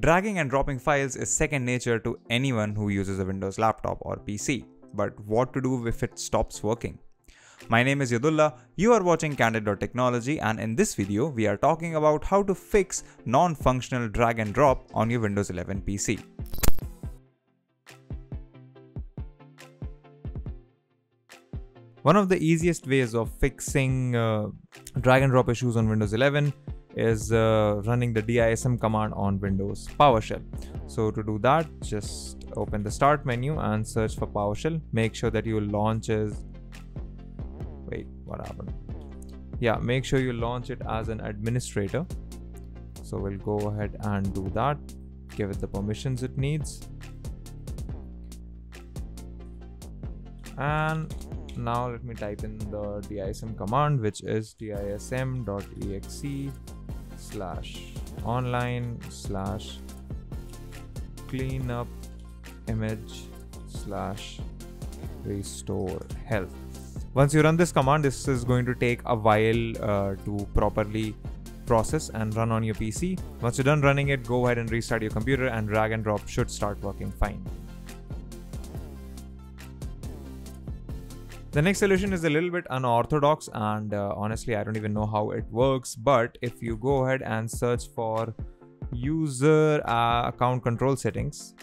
Dragging and dropping files is second nature to anyone who uses a Windows laptop or PC. But what to do if it stops working? My name is Yadullah, you are watching Candid.technology and in this video we are talking about how to fix non-functional drag and drop on your Windows 11 PC. One of the easiest ways of fixing uh, drag and drop issues on Windows 11 is uh, running the dism command on Windows PowerShell. So to do that, just open the start menu and search for PowerShell. Make sure that you launch as wait, what happened? Yeah, make sure you launch it as an administrator. So we'll go ahead and do that. Give it the permissions it needs. And now let me type in the dism command which is dism.exe slash online slash cleanup image slash restore health. Once you run this command this is going to take a while uh, to properly process and run on your pc once you're done running it go ahead and restart your computer and drag and drop should start working fine The next solution is a little bit unorthodox and uh, honestly I don't even know how it works but if you go ahead and search for user uh, account control settings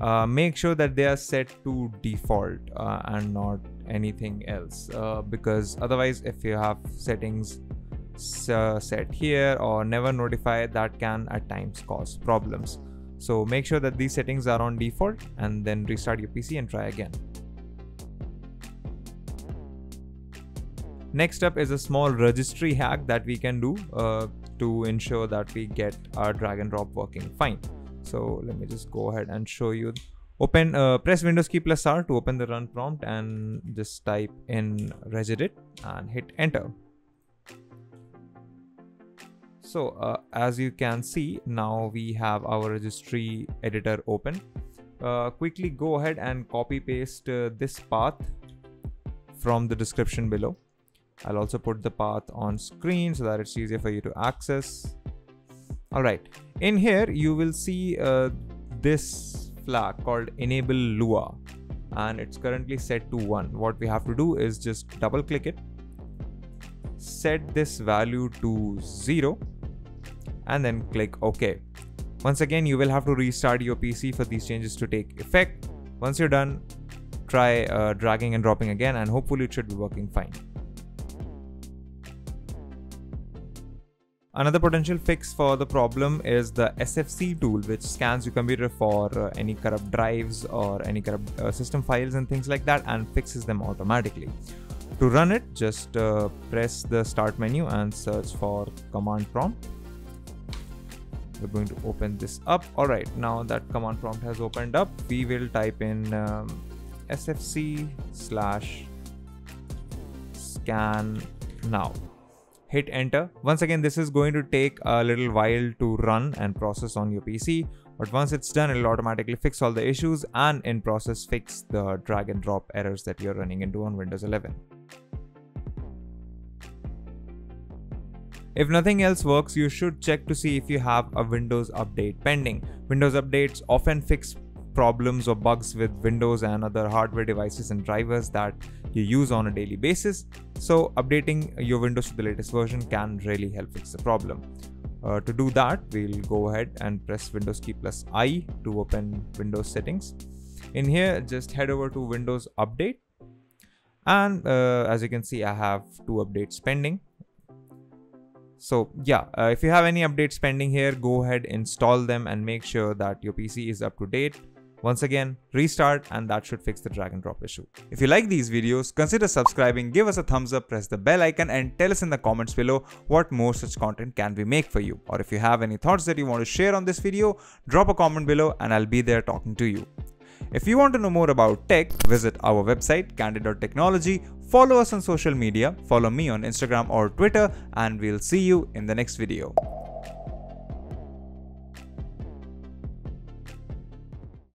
uh, make sure that they are set to default uh, and not anything else uh, because otherwise if you have settings uh, set here or never notify that can at times cause problems. So make sure that these settings are on default and then restart your pc and try again Next up is a small registry hack that we can do uh, to ensure that we get our drag and drop working fine. So let me just go ahead and show you. Open, uh, press Windows key plus R to open the run prompt and just type in regedit and hit enter. So uh, as you can see, now we have our registry editor open. Uh, quickly go ahead and copy paste uh, this path from the description below I'll also put the path on screen so that it's easier for you to access. All right, in here you will see uh, this flag called enable Lua and it's currently set to 1. What we have to do is just double click it, set this value to 0 and then click OK. Once again, you will have to restart your PC for these changes to take effect. Once you're done, try uh, dragging and dropping again and hopefully it should be working fine. Another potential fix for the problem is the SFC tool, which scans your computer for uh, any corrupt drives or any corrupt uh, system files and things like that and fixes them automatically. To run it, just uh, press the start menu and search for command prompt. We're going to open this up. All right, now that command prompt has opened up, we will type in um, sfc slash scan now hit enter. Once again, this is going to take a little while to run and process on your PC. But once it's done, it'll automatically fix all the issues and in process fix the drag and drop errors that you're running into on Windows 11. If nothing else works, you should check to see if you have a Windows update pending. Windows updates often fix problems or bugs with Windows and other hardware devices and drivers that you use on a daily basis. So updating your Windows to the latest version can really help fix the problem. Uh, to do that, we'll go ahead and press Windows key plus I to open Windows settings. In here, just head over to Windows Update. And uh, as you can see, I have two updates pending. So yeah, uh, if you have any updates pending here, go ahead, install them and make sure that your PC is up to date once again, restart and that should fix the drag and drop issue. If you like these videos, consider subscribing, give us a thumbs up, press the bell icon and tell us in the comments below what more such content can we make for you. Or if you have any thoughts that you want to share on this video, drop a comment below and I'll be there talking to you. If you want to know more about tech, visit our website candid.technology, follow us on social media, follow me on Instagram or Twitter and we'll see you in the next video.